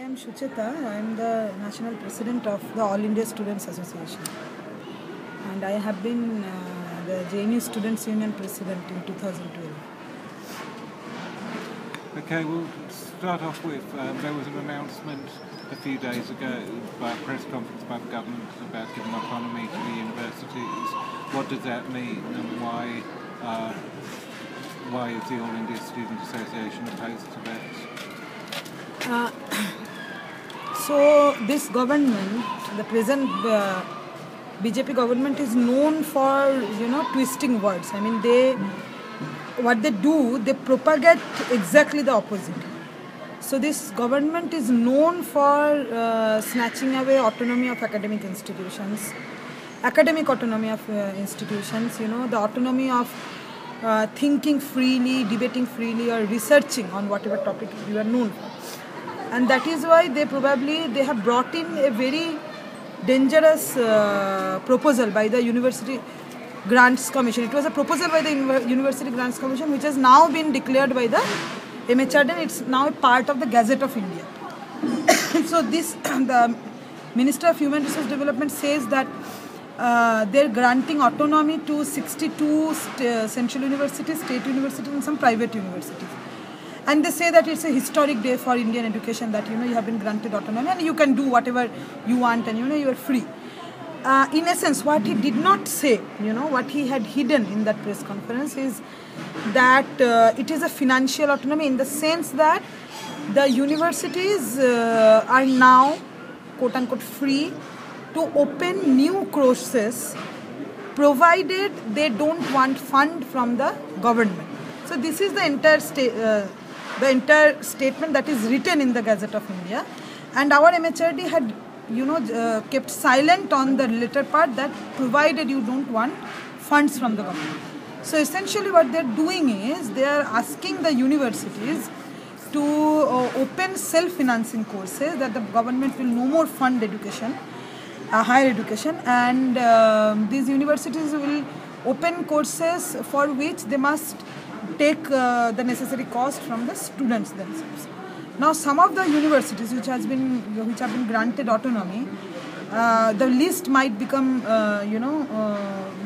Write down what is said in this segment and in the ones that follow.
am Sucheta. I am the national president of the All India Students Association. And I have been uh, the JNU Students Union president in 2012. Okay, we'll start off with um, there was an announcement a few days ago by a press conference by the government about giving autonomy to the universities. What does that mean and why, uh, why is the All India Student Association opposed to that? Uh, so this government, the present uh, BJP government is known for, you know, twisting words. I mean, they, what they do, they propagate exactly the opposite. So this government is known for uh, snatching away autonomy of academic institutions, academic autonomy of uh, institutions. You know the autonomy of uh, thinking freely, debating freely, or researching on whatever topic you are known for. And that is why they probably they have brought in a very dangerous uh, proposal by the University Grants Commission. It was a proposal by the University Grants Commission, which has now been declared by the MHRD it's now a part of the Gazette of India. so this, the Minister of Human Resource Development says that uh, they're granting autonomy to 62 st- central universities, state universities and some private universities. And they say that it's a historic day for Indian education that, you know, you have been granted autonomy and you can do whatever you want and, you know, you are free. Uh, in essence, what he did not say, you know, what he had hidden in that press conference is that uh, it is a financial autonomy in the sense that the universities uh, are now, quote unquote, free to open new courses provided they don't want fund from the government. So this is the entire sta- uh, the entire statement that is written in the Gazette of India, and our MHRD had you know uh, kept silent on the later part that provided you don't want funds from the government. So essentially, what they're doing is they are asking the universities to uh, open self-financing courses that the government will no more fund education, uh, higher education, and um, these universities will open courses for which they must take uh, the necessary cost from the students themselves. Now, some of the universities which has been which have been granted autonomy, uh, the list might become uh, you know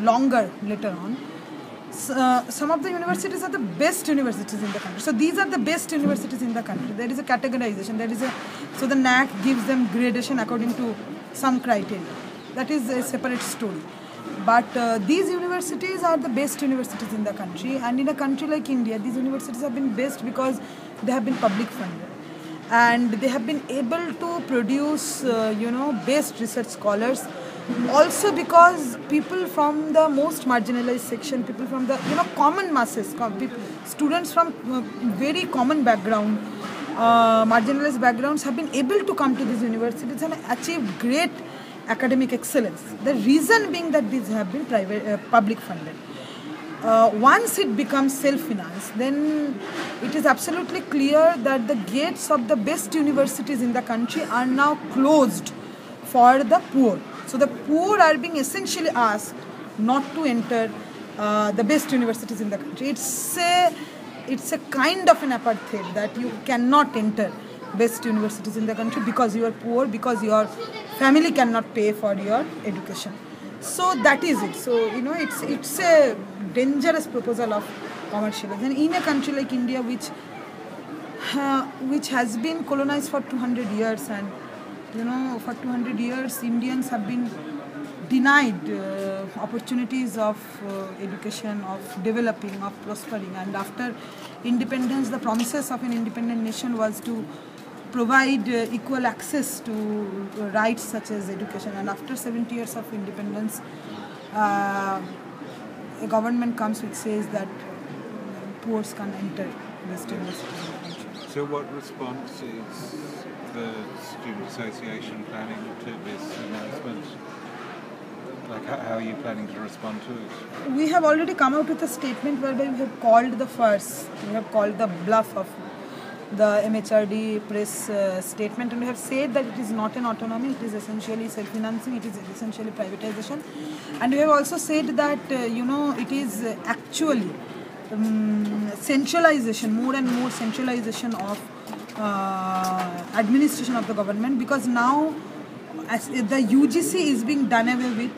longer later on. Uh, some of the universities are the best universities in the country. So these are the best universities in the country. There is a categorization. There is a so the NAAC gives them gradation according to some criteria. That is a separate story. But uh, these universities are the best universities in the country, and in a country like India, these universities have been best because they have been public funded, and they have been able to produce, uh, you know, best research scholars. Also, because people from the most marginalized section, people from the you know common masses, people, students from uh, very common background, uh, marginalized backgrounds, have been able to come to these universities and achieve great academic excellence. The reason being that these have been private, uh, public funded. Uh, once it becomes self-financed, then it is absolutely clear that the gates of the best universities in the country are now closed for the poor. So the poor are being essentially asked not to enter uh, the best universities in the country. It's a, it's a kind of an apartheid that you cannot enter best universities in the country because you are poor, because your family cannot pay for your education. So that is it. So you know, it's it's a dangerous proposal of commercialism. And in a country like India, which uh, which has been colonized for 200 years, and you know, for 200 years, Indians have been denied uh, opportunities of uh, education, of developing, of prospering. And after independence, the promises of an independent nation was to provide uh, equal access to uh, rights such as education. And after 70 years of independence, uh, a government comes which says that poor can enter best universities in the country. So, what response is the Student Association planning to this announcement? Like, how, how are you planning to respond to it? We have already come out with a statement whereby we have called the first, we have called the bluff of the MHRD press uh, statement and we have said that it is not an autonomy, it is essentially self-financing, it is essentially privatization. And we have also said that, uh, you know, it is actually um, centralization, more and more centralization of uh, administration of the government because now as the UGC is being done away with,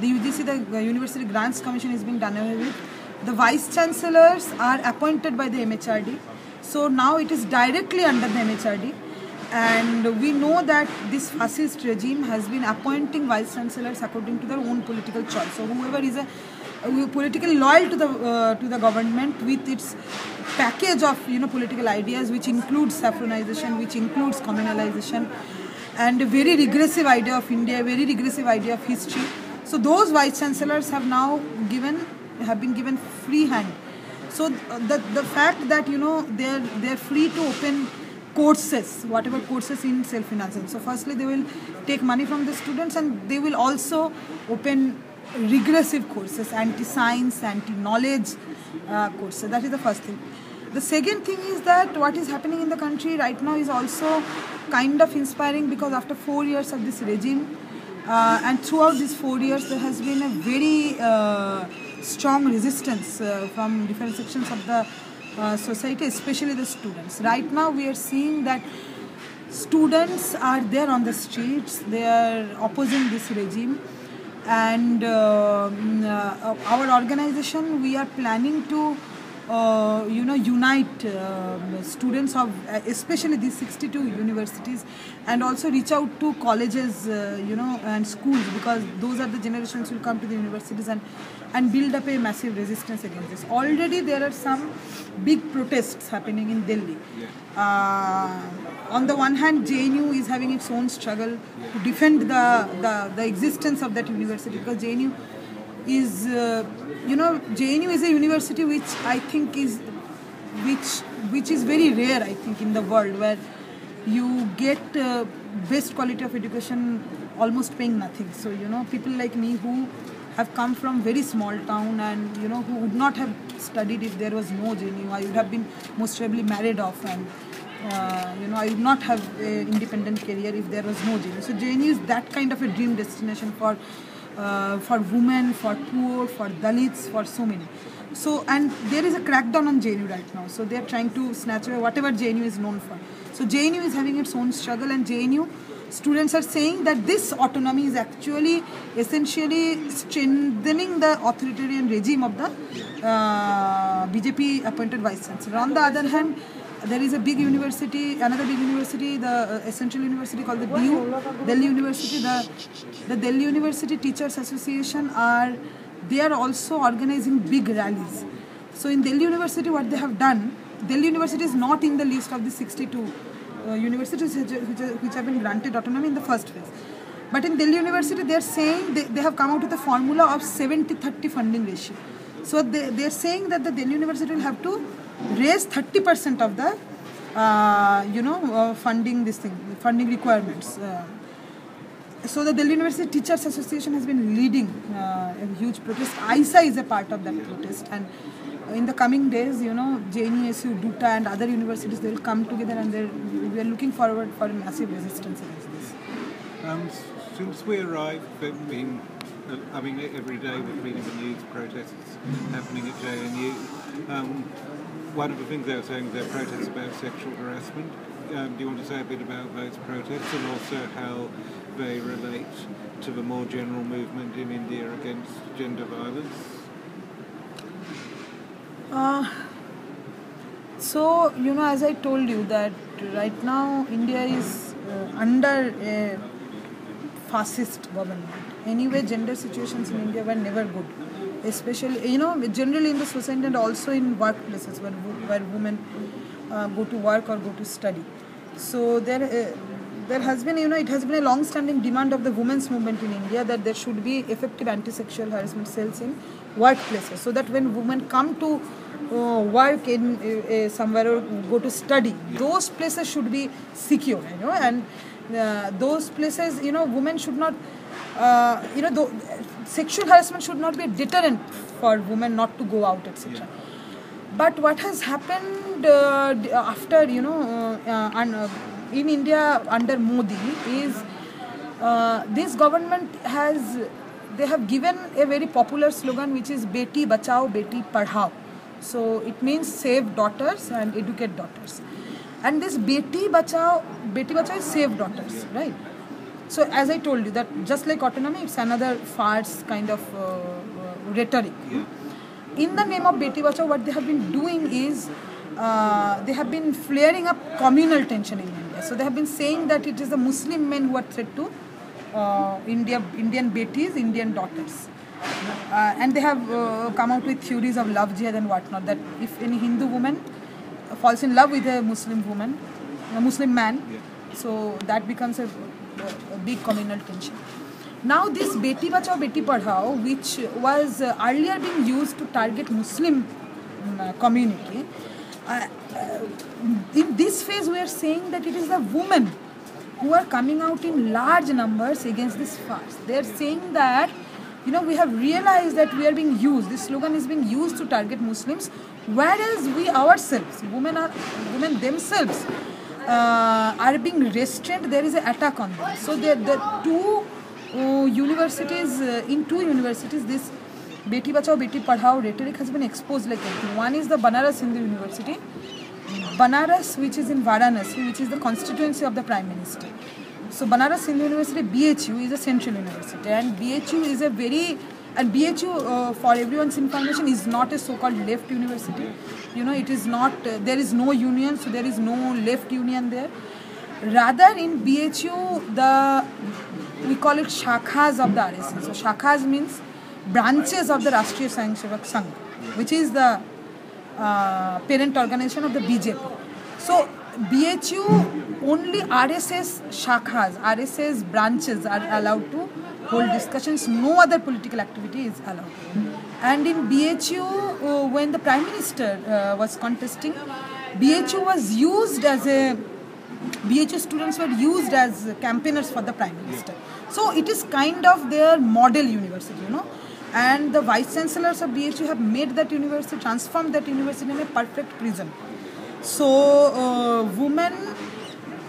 the UGC, the University Grants Commission is being done away with. The vice chancellors are appointed by the MHRD. So now it is directly under the MHRD. And we know that this fascist regime has been appointing vice chancellors according to their own political choice. So whoever is a politically loyal to the uh, to the government with its package of you know political ideas, which includes saffronization, which includes communalization, and a very regressive idea of India, very regressive idea of history. So those vice chancellors have now given have been given free hand. So the the fact that you know they're they're free to open courses, whatever courses in self-financing. So firstly, they will take money from the students and they will also open regressive courses, anti-science, anti-knowledge uh, courses. That is the first thing. The second thing is that what is happening in the country right now is also kind of inspiring because after four years of this regime, uh, and throughout these four years, there has been a very uh, strong resistance uh, from different sections of the uh, society, especially the students. Right now, we are seeing that students are there on the streets, they are opposing this regime. And uh, mm, uh, our organization, we are planning to uh, you know unite uh, students of uh, especially these 62 universities and also reach out to colleges uh, you know and schools because those are the generations who will come to the universities and and build up a massive resistance against this. Already there are some big protests happening in delhi. Uh, on the one hand jnu is having its own struggle to defend the, the the existence of that university because jnu is uh, you know JNU is a university which I think is which which is very rare I think in the world where you get uh, best quality of education almost paying nothing. So you know people like me who have come from very small town and you know who would not have studied if there was no JNU I would have been most probably married off and uh, you know I would not have an independent career if there was no JNU so JNU is that kind of a dream destination for uh, for women, for poor, for Dalits, for so many. So, and there is a crackdown on JNU right now. So, they are trying to snatch away whatever JNU is known for. So, JNU is having its own struggle, and JNU students are saying that this autonomy is actually essentially strengthening the authoritarian regime of the uh, BJP appointed vice chancellor. On the other hand, there is a big university, another big university, the uh, essential university called the DU, Delhi University. The, the Delhi University Teachers Association are, they are also organizing big rallies. So in Delhi University, what they have done, Delhi University is not in the list of the 62 uh, universities which, which, have been granted autonomy in the first phase. But in Delhi University, they are saying they, they have come out with a formula of 70-30 funding ratio. So they, they are saying that the Delhi University will have to raise 30% of the uh, you know uh, funding this thing funding requirements uh, so the Delhi University Teachers Association has been leading uh, a huge protest. AISA is a part of that protest, and in the coming days, you know, JNUSU, DUTA, and other universities they will come together, and they we are looking forward for a massive resistance against this. Um, since we arrived, we've been uh, I mean, every day we've been in the news protests happening at JNU. Um, one of the things they were saying is they're protests about sexual harassment. Um, do you want to say a bit about those protests and also how they relate to the more general movement in India against gender violence? Uh, so, you know, as I told you, that right now India is uh, under a fascist government. Anyway, gender situations in India were never good especially you know generally in the society and also in workplaces where where women uh, go to work or go to study. So there uh, there has been you know it has been a long standing demand of the women's movement in india that there should be effective anti-sexual harassment cells in workplaces so that when women come to uh, work in uh, somewhere or go to study those places should be secure you know and uh, those places you know women should not uh, you know, sexual harassment should not be a deterrent for women not to go out, etc. Yeah. But what has happened uh, after, you know, uh, uh, in India under Modi is uh, this government has, they have given a very popular slogan which is Beti Bachao, Beti Padhao. So it means save daughters and educate daughters. And this Beti Bachao, Beti Bachao is save daughters, right? So as I told you that just like autonomy, it's another farce kind of uh, uh, rhetoric. Yeah. In the name of Beti Bachao, what they have been doing is uh, they have been flaring up communal tension in India. So they have been saying that it is the Muslim men who are threat to uh, India, Indian Betis, Indian daughters. Uh, and they have uh, come out with theories of love jihad and whatnot. That if any Hindu woman falls in love with a Muslim woman, a Muslim man, Yeah. so that becomes a, a big communal tension. Now this Beti Bachao Beti Padhao, which was uh, earlier being used to target Muslim mm, uh, community, uh, uh, in this phase we are saying that it is the women who are coming out in large numbers against this farce. They are saying that you know we have realized that we are being used. This slogan is being used to target Muslims, whereas we ourselves, women are women themselves, uh, are being restrained. There is an attack on them. So there, the two uh, universities, uh, in two universities, this Beti Bachao Beti Padhao rhetoric has been exposed like anything. One is the Banaras Hindu University, Banaras, which is in Varanasi, which is the constituency of the Prime Minister. So Banaras Hindu University, BHU, is a central university, and BHU is a very and BHU, uh, for everyone's information, is not a so-called left university. You know, it is not. Uh, there is no union, so there is no left union there. Rather, in BHU, the we call it shakhas of the RSS. So shakhas means branches of the Rashtriya Swayam Sangh, which is the uh, parent organization of the BJP. So BHU only RSS shakhas, RSS branches are allowed to hold discussions. No other political activity is allowed. And in BHU, uh, when the Prime Minister uh, was contesting, BHU was used as a BHU students were used as campaigners for the Prime Minister. So it is kind of their model university, you know. And the vice chancellors of BHU have made that university, transformed that university in a perfect prison. So, uh, women,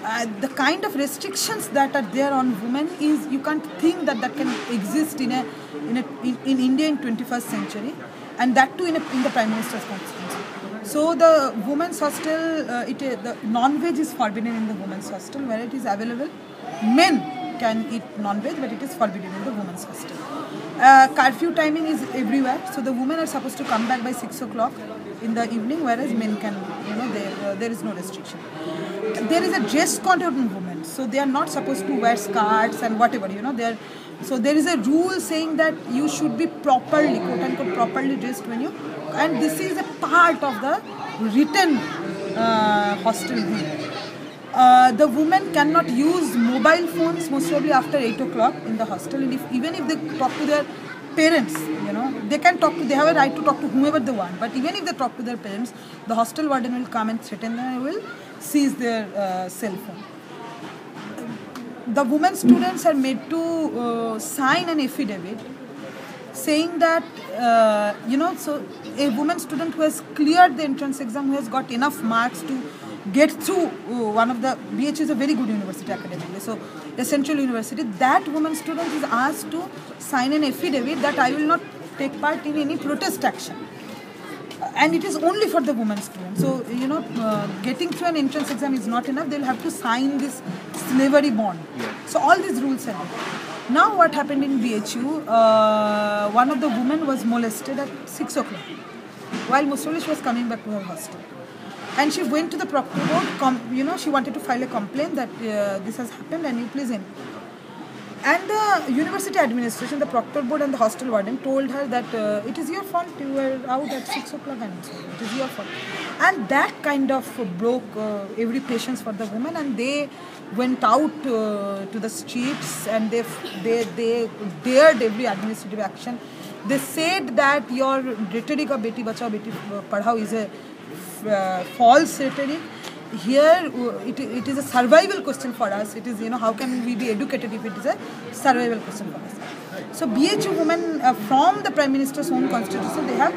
uh, the kind of restrictions that are there on women is you can't think that that can exist in a in a in, in India in 21st century, and that too in, a, in the prime minister's constituency. So the women's hostel, uh, it uh, the non-veg is forbidden in the women's hostel where it is available. Men can eat non-veg, but it is forbidden in the women's hostel. Uh, curfew timing is everywhere, so the women are supposed to come back by six o'clock in the evening, whereas men can, you know, there uh, there is no restriction. There is a dress code on women, so they are not supposed to wear skirts and whatever, you know. They are, so there is a rule saying that you should be properly, quote unquote, properly dressed when you, and this is a part of the written uh, hostel rule. Uh, the women cannot use mobile phones most probably after 8 o'clock in the hostel and if, even if they talk to their parents you know they can talk to they have a right to talk to whomever they want. But even if they talk to their parents the hostel warden will come and threaten them and will seize their uh, cell phone. The women students are made to uh, sign an affidavit saying that uh, you know so a woman student who has cleared the entrance exam who has got enough marks to get through uh, one of the BH is a very good university academically so a central university that woman student is asked to sign an affidavit that I will not take part in any protest action and it is only for the women students. So, you know, uh, getting through an entrance exam is not enough. They'll have to sign this slavery bond. So, all these rules are there. Now, what happened in BHU? Uh, one of the women was molested at 6 o'clock while Musolish was coming back to her hostel. And she went to the proctor board, com- you know, she wanted to file a complaint that uh, this has happened and you please in. And the university administration, the proctor board and the hostel warden told her that uh, it is your fault, you were out at 6 o'clock and it is your fault. And that kind of broke uh, every patience for the woman and they went out uh, to the streets and they, they, they dared every administrative action. They said that your rhetoric of Beti Bachao, Beti Padhao is a uh, false rhetoric. Here uh, it, it is a survival question for us. It is you know how can we be educated if it is a survival question for us? So bhu women uh, from the prime minister's own constitution they have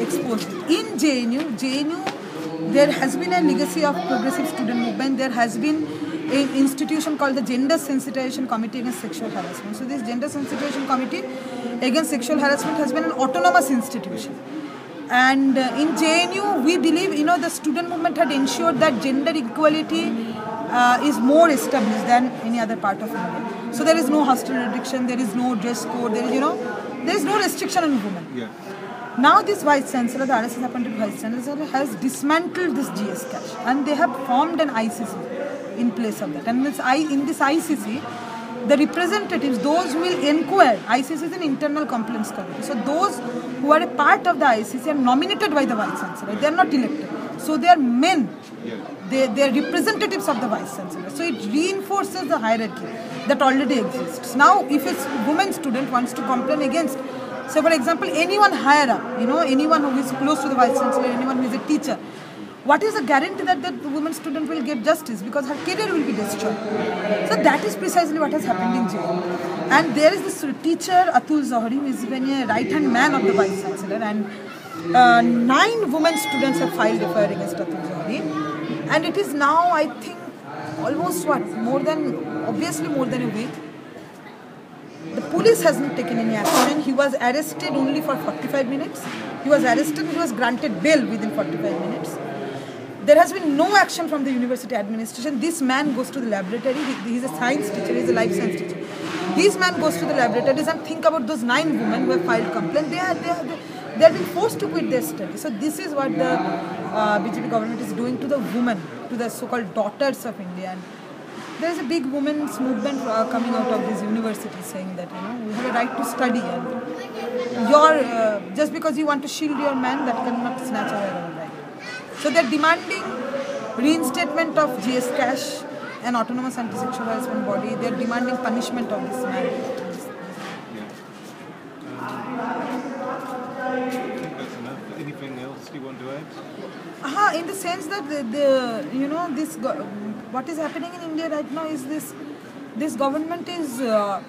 exposed it. In jnu jnu there has been a legacy of progressive student movement. There has been an institution called the gender sensitization committee against sexual harassment. So this gender sensitization committee against sexual harassment has been an autonomous institution And uh, in JNU, we believe, you know, the student movement had ensured that gender equality uh, is more established than any other part of India. So there is no hostel restriction, there is no dress code, there is, you know, there is no restriction on women. Yeah. Now this vice chancellor, the RSS appointed vice chancellor, has dismantled this GSCASH and they have formed an ICC in place of that. And this I, in this ICC, the representatives, those who will inquire, ICC is an internal complaints committee. So those who are a part of the ICC are nominated by the vice chancellor. They are not elected. So they are men. They, they are representatives of the vice chancellor. So it reinforces the hierarchy that already exists. Now, if a woman student wants to complain against, so for example, anyone higher up, you know, anyone who is close to the vice chancellor, anyone who is a teacher, what is the guarantee that the woman student will get justice because her career will be destroyed? So that is precisely what has happened in jail. And there is this teacher Atul Johri who is been a right hand man of the vice chancellor and uh, nine women students have filed a FIR against Atul Johri and it is now I think almost what more than obviously more than a week the police hasn't taken any action. He was arrested only for 45 minutes. He was arrested he was granted bail within 45 minutes. There has been no action from the university administration. This man goes to the laboratory. He, he's a science teacher. He's a life science teacher. This man goes to the laboratories and think about those nine women who have filed complaint. They are, they are, they are being forced to quit their study. So this is what the uh, BJP government is doing to the women, to the so-called daughters of India. And there is a big women's movement uh, coming out of these universities saying that you know we have a right to study and your uh, just because you want to shield your man that cannot snatch away. So they're demanding reinstatement of GSCASH, an autonomous anti-sexual harassment body. They're demanding punishment of this man. I think that's enough. Anything else you want to add? Aha, in the sense that the, the you know this go- what is happening in India right now is this this government is uh,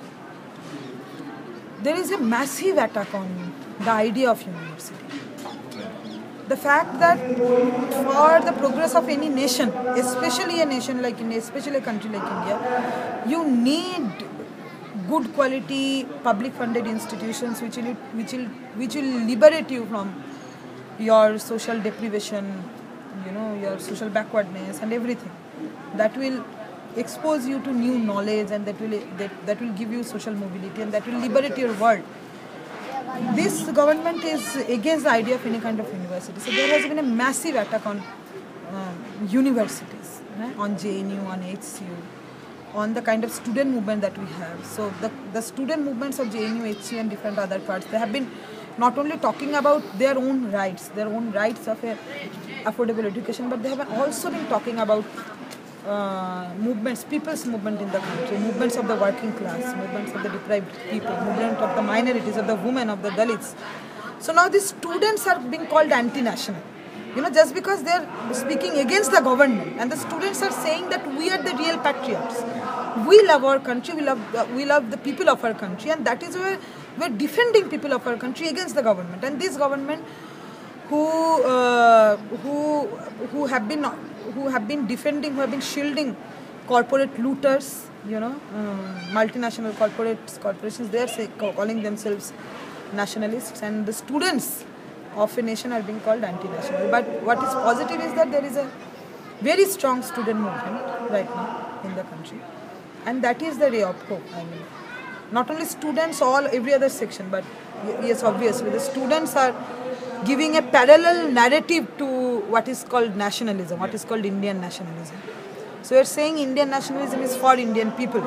there is a massive attack on the idea of university. The fact that for the progress of any nation, especially a nation like India, especially a country like India, you need good quality public funded institutions which will which will which will liberate you from your social deprivation you know your social backwardness and everything. That will expose you to new knowledge and that will that, that will give you social mobility and that will liberate your world this government is against the idea of any kind of university so there has been a massive attack on um, universities eh, on jnu on hcu on the kind of student movement that we have. So the, the student movements of JNU, HC and different other parts, they have been not only talking about their own rights, their own rights of a affordable education, but they have also been talking about uh, movements, people's movement in the country, movements of the working class, movements of the deprived people, movement of the minorities, of the women, of the Dalits. So now these students are being called anti-national. You know, just because they're speaking against the government, and the students are saying that we are the real patriots. We love our country. We love uh, we love the people of our country, and that is where we're defending people of our country against the government. And this government, who uh, who who have been who have been defending, who have been shielding corporate looters, you know, uh, multinational corporates, corporations, they are say, calling themselves nationalists, and the students of a nation are being called anti-national. But what is positive is that there is a very strong student movement right now in the country, and that is the ray of hope. I mean, not only students, all every other section, but yes, obviously the students are giving a parallel narrative to what is called nationalism, what is called Indian nationalism. So you're saying Indian nationalism is for Indian people.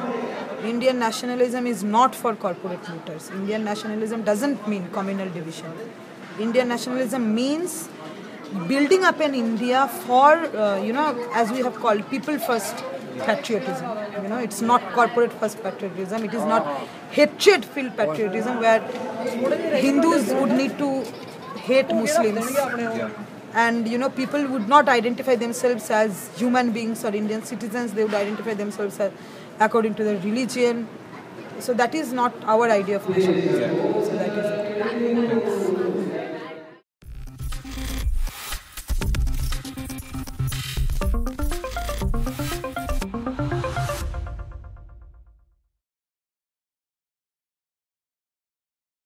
Indian nationalism is not for corporate looters. Indian nationalism doesn't mean communal division. Indian nationalism means building up an India for, uh, you know, as we have called people first patriotism. You know, it's not corporate first patriotism. It is not hatred filled patriotism where Hindus would need to hate Muslims and you know people would not identify themselves as human beings or indian citizens. They would identify themselves as according to their religion. So that is not our idea of nationalism. So that is it